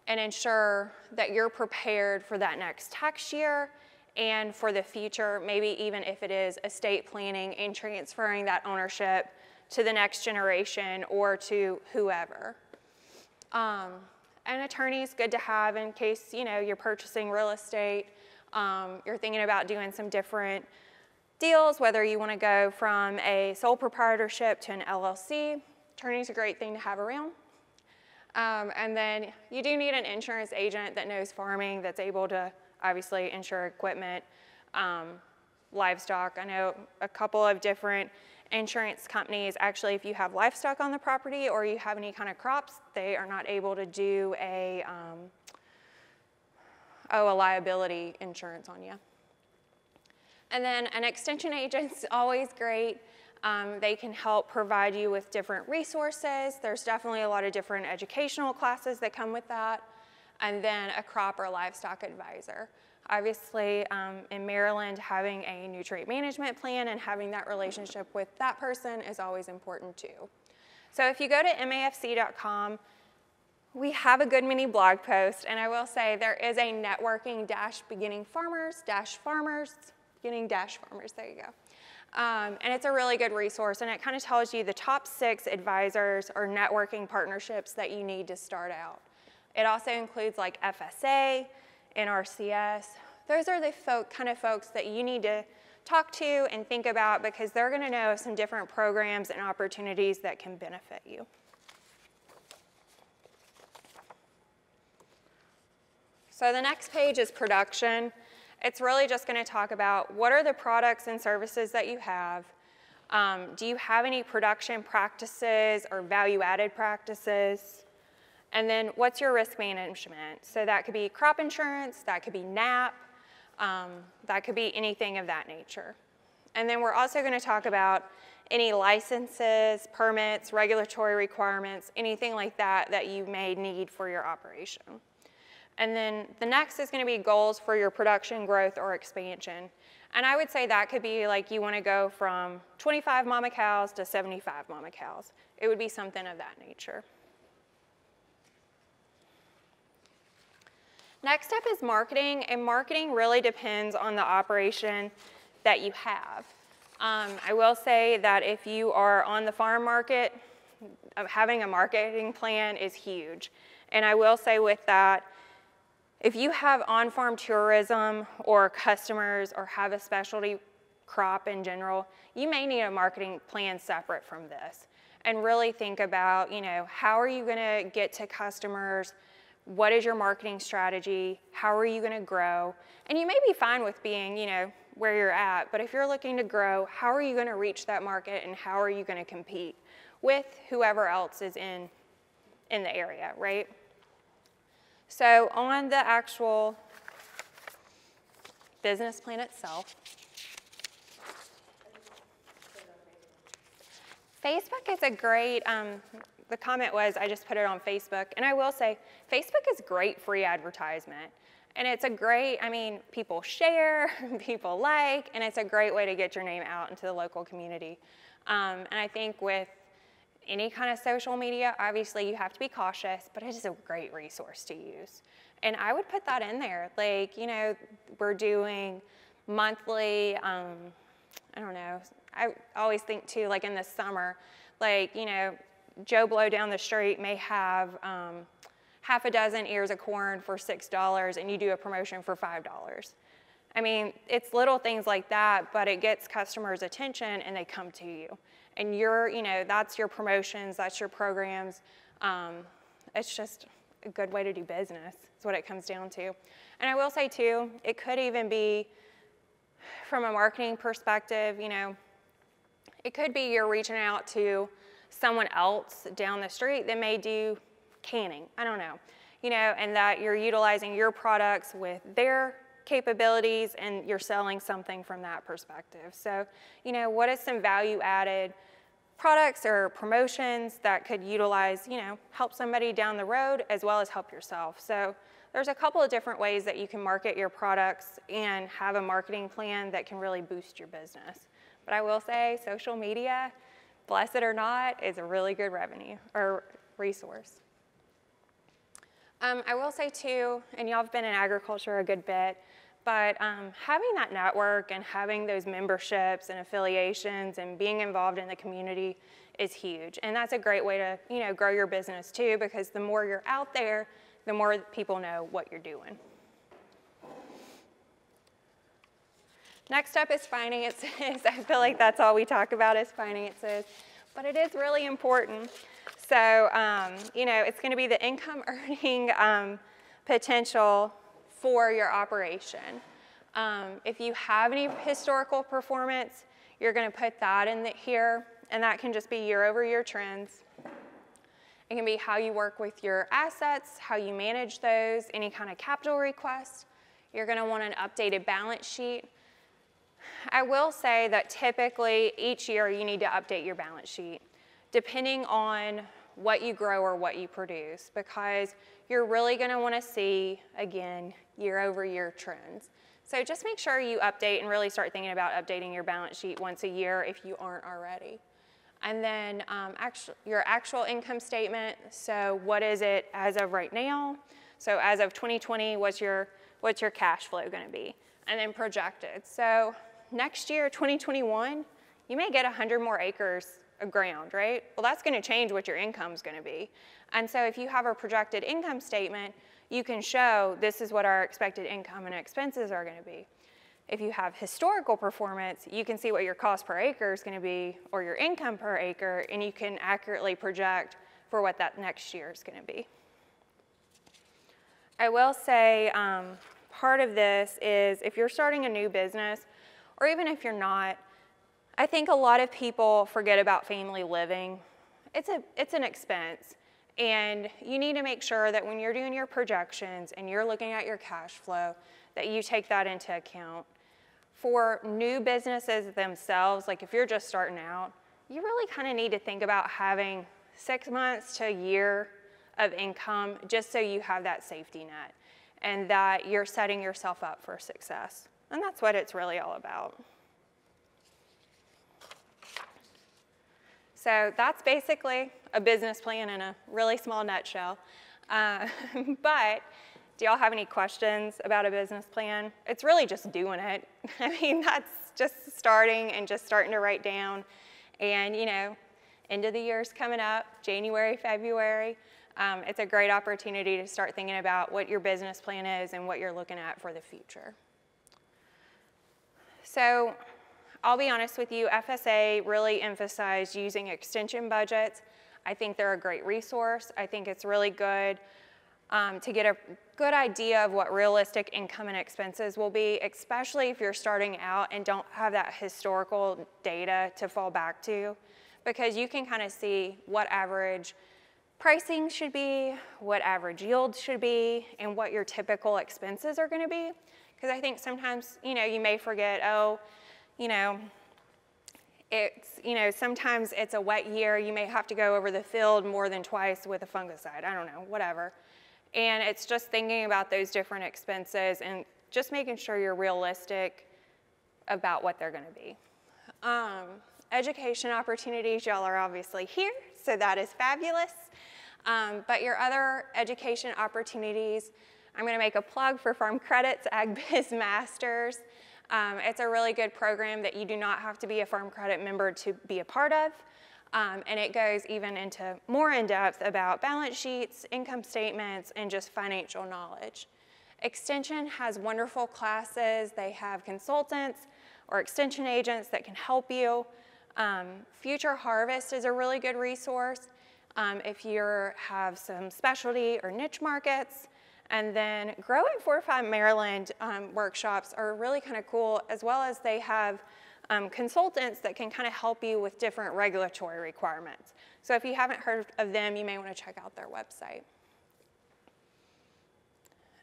and ensure that you're prepared for that next tax year and for the future, maybe even if it is estate planning and transferring that ownership to the next generation or to whoever. Um, an attorney is good to have in case you know you're purchasing real estate, um, you're thinking about doing some different deals, whether you want to go from a sole proprietorship to an LLC. Attorney's a great thing to have around. Um, and then you do need an insurance agent that knows farming, that's able to obviously insure equipment, um, livestock. I know a couple of different insurance companies, actually, if you have livestock on the property or you have any kind of crops, they are not able to do a, um, oh, a liability insurance on you. And then an extension agent's always great. Um, they can help provide you with different resources. There's definitely a lot of different educational classes that come with that. and then a crop or livestock advisor. Obviously, um, in Maryland, having a nutrient management plan and having that relationship with that person is always important too. So if you go to mafc.com, we have a good many blog posts, and I will say there is a networking dash beginning farmers dash farmers, beginning dash farmers, there you go. Um, and it's a really good resource, and it kind of tells you the top six advisors or networking partnerships that you need to start out. It also includes like FSA, NRCS. Those are the folk, kind of folks that you need to talk to and think about because they're going to know some different programs and opportunities that can benefit you. So the next page is production. It's really just going to talk about what are the products and services that you have. Um, do you have any production practices or value-added practices? And then what's your risk management? So that could be crop insurance, that could be NAP, um, that could be anything of that nature. And then we're also going to talk about any licenses, permits, regulatory requirements, anything like that that you may need for your operation. And then the next is going to be goals for your production growth or expansion. And I would say that could be like you want to go from 25 mama cows to 75 mama cows. It would be something of that nature. Next up is marketing, and marketing really depends on the operation that you have. Um, I will say that if you are on the farm market, having a marketing plan is huge. And I will say with that, if you have on-farm tourism or customers or have a specialty crop in general, you may need a marketing plan separate from this and really think about, you know, how are you gonna get to customers, what is your marketing strategy? How are you going to grow? And you may be fine with being, you know, where you're at, but if you're looking to grow, how are you going to reach that market and how are you going to compete with whoever else is in in the area, right? So on the actual business plan itself, Facebook is a great um, the comment was, I just put it on Facebook. And I will say, Facebook is great free advertisement. And it's a great, I mean, people share, people like, and it's a great way to get your name out into the local community. Um, and I think with any kind of social media, obviously you have to be cautious, but it is a great resource to use. And I would put that in there. Like, you know, we're doing monthly, um, I don't know, I always think too, like in the summer, like, you know, Joe Blow down the street may have um, half a dozen ears of corn for $6 and you do a promotion for $5. I mean, it's little things like that, but it gets customers' attention and they come to you. And you're, you know, that's your promotions, that's your programs. Um, it's just a good way to do business, is what it comes down to. And I will say too, it could even be from a marketing perspective, you know, it could be you're reaching out to someone else down the street that may do canning. I don't know. You know, and that you're utilizing your products with their capabilities and you're selling something from that perspective. So, you know, what is some value added products or promotions that could utilize, you know, help somebody down the road as well as help yourself. So there's a couple of different ways that you can market your products and have a marketing plan that can really boost your business. But I will say social media, bless it or not, is a really good revenue or resource. Um, I will say too, and y'all have been in agriculture a good bit, but um, having that network and having those memberships and affiliations and being involved in the community is huge. And that's a great way to, you know, grow your business too, because the more you're out there, the more people know what you're doing. Next up is finances. I feel like that's all we talk about is finances, but it is really important. So, um, you know, it's going to be the income earning um, potential for your operation. Um, if you have any historical performance, you're going to put that in the, here, and that can just be year over year trends. It can be how you work with your assets, how you manage those, any kind of capital request. You're going to want an updated balance sheet. I will say that typically each year you need to update your balance sheet. Depending on what you grow or what you produce because you're really going to want to see, again, year over year trends. So just make sure you update and really start thinking about updating your balance sheet once a year if you aren't already. And then um, actu your actual income statement. So what is it as of right now? So as of 2020, what's your, what's your cash flow going to be? And then projected. So next year, 2021, you may get 100 more acres of ground, right? Well, that's going to change what your income is going to be. And so if you have a projected income statement, you can show this is what our expected income and expenses are going to be. If you have historical performance, you can see what your cost per acre is going to be or your income per acre, and you can accurately project for what that next year is going to be. I will say um, part of this is if you're starting a new business, or even if you're not, I think a lot of people forget about family living. It's, a, it's an expense. And you need to make sure that when you're doing your projections and you're looking at your cash flow, that you take that into account. For new businesses themselves, like if you're just starting out, you really kind of need to think about having six months to a year of income just so you have that safety net and that you're setting yourself up for success. And that's what it's really all about. So that's basically a business plan in a really small nutshell. Uh, but do y'all have any questions about a business plan? It's really just doing it. I mean, that's just starting and just starting to write down. And, you know, end of the year's coming up, January, February. Um, it's a great opportunity to start thinking about what your business plan is and what you're looking at for the future. So I'll be honest with you, FSA really emphasized using extension budgets. I think they're a great resource. I think it's really good um, to get a good idea of what realistic income and expenses will be, especially if you're starting out and don't have that historical data to fall back to, because you can kind of see what average pricing should be, what average yield should be, and what your typical expenses are going to be. Because I think sometimes, you know, you may forget, oh, you know, it's, you know, sometimes it's a wet year, you may have to go over the field more than twice with a fungicide, I don't know, whatever. And it's just thinking about those different expenses and just making sure you're realistic about what they're gonna be. Um, education opportunities, y'all are obviously here, so that is fabulous. Um, but your other education opportunities, I'm gonna make a plug for Farm Credits Ag Biz Masters. Um, it's a really good program that you do not have to be a Farm Credit member to be a part of. Um, and it goes even into more in depth about balance sheets, income statements, and just financial knowledge. Extension has wonderful classes. They have consultants or extension agents that can help you. Um, Future Harvest is a really good resource um, if you have some specialty or niche markets. And then Grow & Fortify Maryland um, workshops are really kind of cool, as well as they have um, consultants that can kind of help you with different regulatory requirements. So if you haven't heard of them, you may want to check out their website.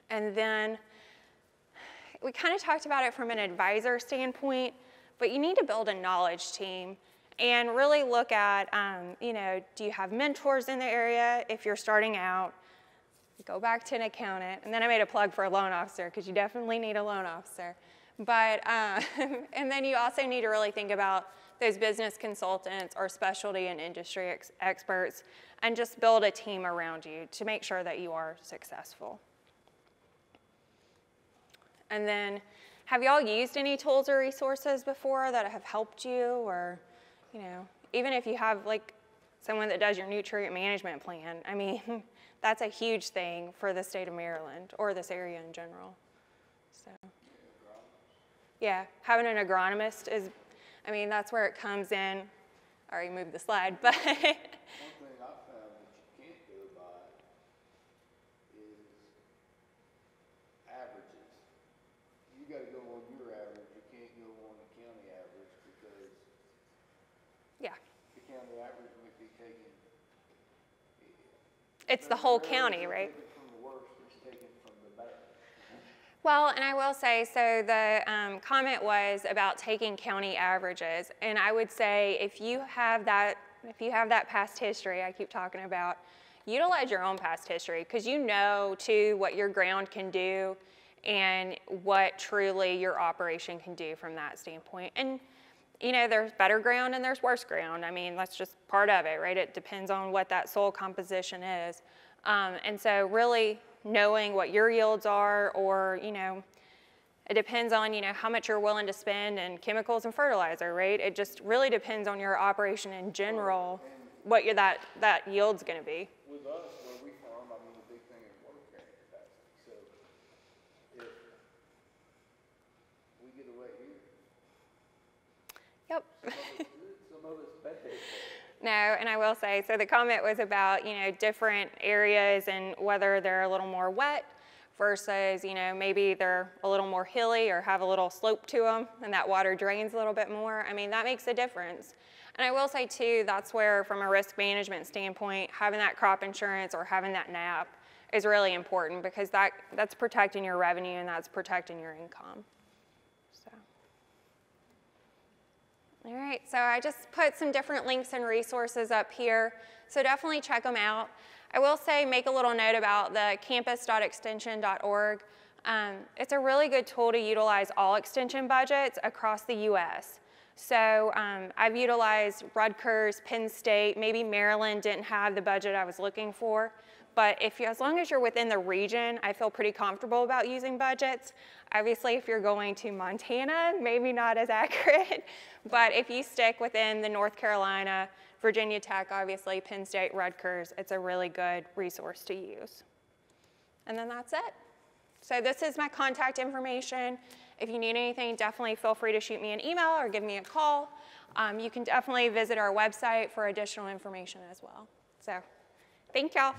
And then we kind of talked about it from an advisor standpoint, but you need to build a knowledge team and really look at, um, you know, do you have mentors in the area if you're starting out? Go back to an accountant. And then I made a plug for a loan officer because you definitely need a loan officer. But, uh, and then you also need to really think about those business consultants or specialty and industry ex experts and just build a team around you to make sure that you are successful. And then, have y'all used any tools or resources before that have helped you or, you know, even if you have like someone that does your nutrient management plan, I mean, that's a huge thing for the state of Maryland or this area in general. So, yeah, having an agronomist is, I mean, that's where it comes in. I already moved the slide, but. One thing I found that you can't go by is averages. You gotta go on your average, you can't go on the county average because yeah, the county average might be taken. It's the whole county, right? Well, and I will say, so the um, comment was about taking county averages. And I would say if you have that, if you have that past history I keep talking about, utilize your own past history because you know too what your ground can do and what truly your operation can do from that standpoint. And you know, there's better ground and there's worse ground. I mean, that's just part of it, right? It depends on what that soil composition is. Um, and so really knowing what your yields are or, you know, it depends on, you know, how much you're willing to spend in chemicals and fertilizer, right? It just really depends on your operation in general, what that, that yield's gonna be. With us, where we farm, I mean, the big thing is water carrying capacity, so if we get a wet year, Yep. some of it's good, some of it's bad. No, and I will say, so the comment was about, you know, different areas and whether they're a little more wet versus, you know, maybe they're a little more hilly or have a little slope to them and that water drains a little bit more. I mean, that makes a difference. And I will say too, that's where from a risk management standpoint, having that crop insurance or having that NAP is really important because that, that's protecting your revenue and that's protecting your income. So. All right, so I just put some different links and resources up here, so definitely check them out. I will say make a little note about the campus.extension.org. Um, it's a really good tool to utilize all extension budgets across the US. So um, I've utilized Rutgers, Penn State, maybe Maryland didn't have the budget I was looking for, but if you, as long as you're within the region, I feel pretty comfortable about using budgets. Obviously, if you're going to Montana, maybe not as accurate, but if you stick within the North Carolina, Virginia Tech, obviously, Penn State, Rutgers, it's a really good resource to use. And then that's it. So this is my contact information. If you need anything, definitely feel free to shoot me an email or give me a call. Um, you can definitely visit our website for additional information as well. So thank y'all.